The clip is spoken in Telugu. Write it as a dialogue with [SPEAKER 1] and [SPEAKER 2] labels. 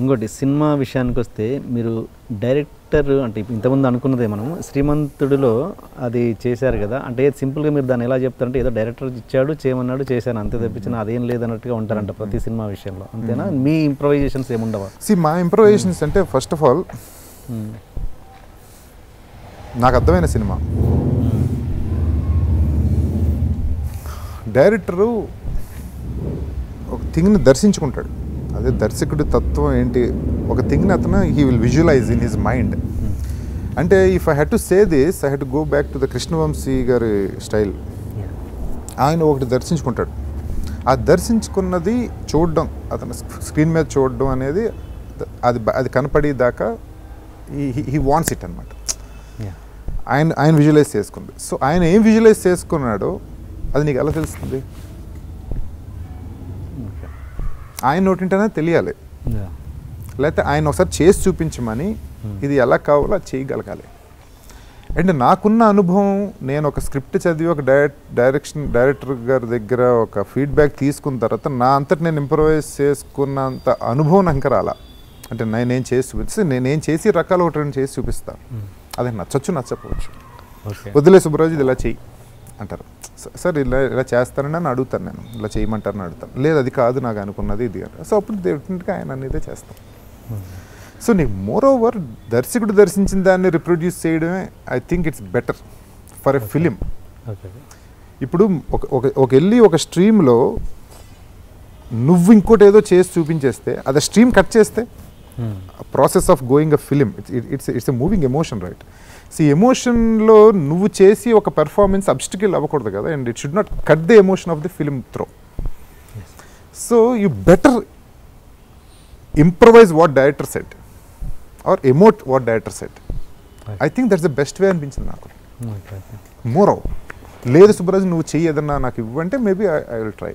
[SPEAKER 1] ఇంకోటి సినిమా విషయానికి వస్తే మీరు డైరెక్టర్ అంటే ఇంతకుముందు అనుకున్నదే మనం శ్రీమంతుడిలో అది చేశారు కదా అంటే సింపుల్గా మీరు దాన్ని ఎలా చెప్తారంటే ఏదో డైరెక్టర్ ఇచ్చాడు చేయమన్నాడు చేశాను అంతే తప్పించిన అదేం లేదన్నట్టుగా ఉంటారంట ప్రతి సినిమా విషయంలో అంతేనా? మీ ఇంప్రవైజేషన్స్ ఏముండవా?
[SPEAKER 2] సి మా ఇంప్రవైజేషన్స్ అంటే ఫస్ట్ ఆఫ్ ఆల్. నాకు అర్థమైన సినిమా. డైరెక్టరు ఒక థింగ్ని దర్శించుకుంటాడు. అదే దర్శకుడి తత్వం ఏంటి? ఒక థింగ్ని అతను he will visualize in his mind అంటే if I had to say this I had to go back to the Krishna Vamsi గారి స్టైల్ ఆయన ఒకటి దర్శించుకుంటాడు. ఆ దర్శించుకున్నది చూడడం అతను స్క్రీన్ మీద చూడడం అనేది అది అది కనపడేదాకా హీ వాంట్స్ ఇట్ అనమాట. ఆయన ఆయన విజువలైజ్ చేసుకుంది. సో ఆయన ఏం విజువలైజ్ చేసుకున్నాడో అది నీకు ఎలా తెలుస్తుంది. ఆయన నోటింటనే తెలియాలి. లేకపోతే ఆయన ఒకసారి చేసి చూపించమని ఇది ఎలా కావాలో చేయగలగాలి. అండ్ నాకున్న అనుభవం నేను ఒక స్క్రిప్ట్ చదివి ఒక డైరెక్ట్ డైరెక్షన్ డైరెక్టర్ గారి దగ్గర ఒక ఫీడ్బ్యాక్ తీసుకున్న తర్వాత నా అంతటి నేను ఇంప్రవైజ్ చేసుకున్నంత అనుభవం నాకు రాలా. అంటే నేనేం చేసి చూపిస్తే. నేనేం చేసి రకాలు ఒకటి రెండు చేసి చూపిస్తాను అది నచ్చచ్చు నచ్చకపోవచ్చు. వదిలే సుబ్బరాజు ఇది ఇలా చెయ్యి అంటారు. "స- సార్ ఇలా ఇలా చేస్తానని అని అడుగుతాను నేను. ఇలా చేయమంటారని అడుగుతాను. లేదు అది కాదు నాకు అనుకున్నది ఇది అంటారు సో అప్పుడు డెఫినెట్గా ఆయన అనేదే చేస్తాం. సో నీకు మోర్ ఓవర్ దర్శకుడు దర్శించిన దాన్ని రిప్రొడ్యూస్ చేయడమే I think it's better for a film. ఇప్పుడు ఒక ఒక ఒక వెళ్ళి ఒక స్ట్రీమ్లో నువ్వు ఇంకోటి ఏదో చేసి చూపించేస్తే అది స్ట్రీమ్ కట్ చేస్తే. Process of going a film it's it's a moving emotion right so ఎమోషన్లో నువ్వు చేసి ఒక పెర్ఫార్మెన్స్ అబ్స్టికల్ అవ్వకూడదు కదా and it should not cut the emotion of the film through so you better improvise what director said or emote what director said I think that's the best way అనిపించింది నాకు
[SPEAKER 1] Okay. okay.
[SPEAKER 2] మోర్ లేదు సుబ్బరాజు నువ్వు చెయ్యి ఏదన్నా నాకు ఇవ్వంటే మేబీ ఐ విల్ ట్రై.